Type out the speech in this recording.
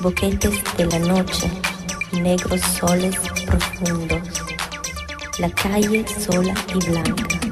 boquetes de la noche negros soles profundos, la calle sola y blanca.